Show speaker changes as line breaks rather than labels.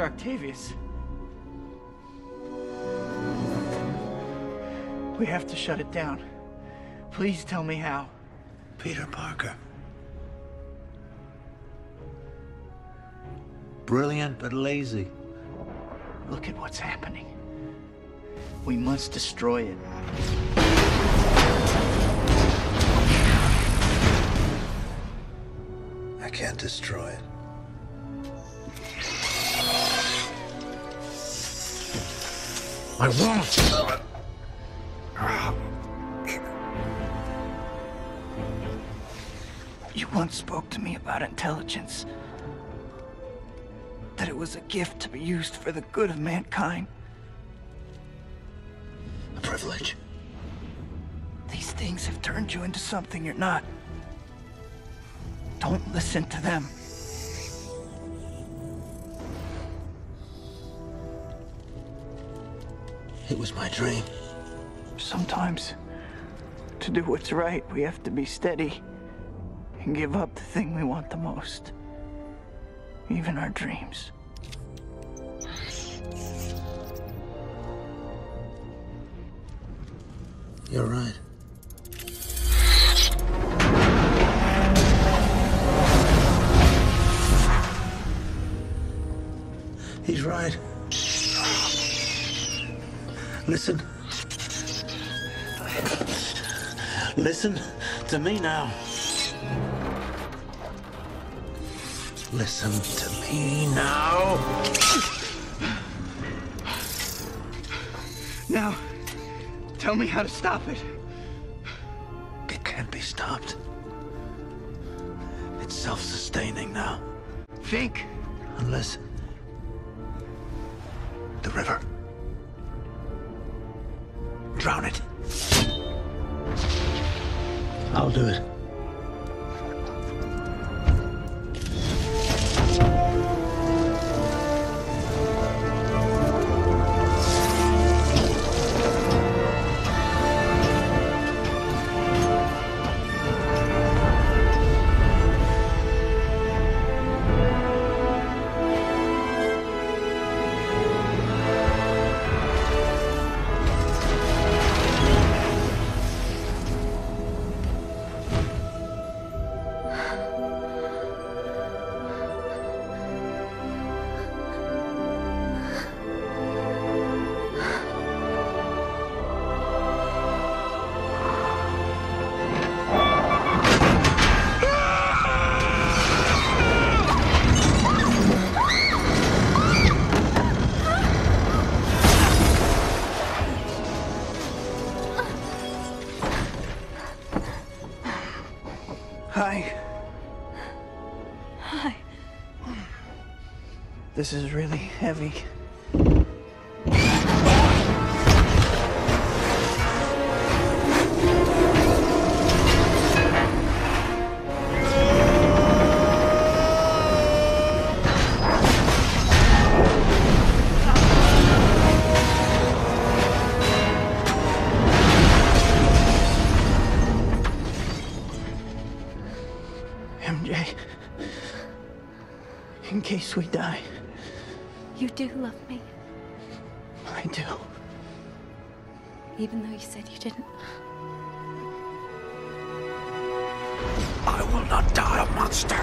Octavius. We have to shut it down. Please tell me how.
Peter Parker. Brilliant but lazy.
Look at what's happening. We must destroy it.
I can't destroy it. I won't!
You once spoke to me about intelligence. That it was a gift to be used for the good of mankind.
A privilege.
These things have turned you into something you're not. Don't listen to them.
It was my dream.
Sometimes, to do what's right, we have to be steady and give up the thing we want the most. Even our dreams.
You're right. He's right. Listen. Listen to me now. Listen to me now.
Now, tell me how to stop it.
It can't be stopped. It's self-sustaining now.
Think.
Unless... The river. Drown it. I'll do it.
Hi.
Hi.
This is really heavy. In case we die,
You do love me,
I do.
even though you said you didn't.
I will not die a monster.